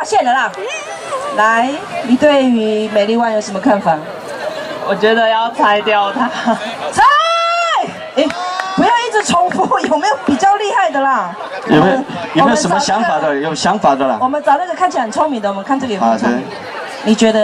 发现了啦！来，你对于美丽湾有什么看法？我觉得要拆掉它。拆！哎，不要一直重复，有没有比较厉害的啦？有没有有没有什么想法的？有想法的啦？我们找那个看起来很聪明的，我们看这里。好的。你觉得？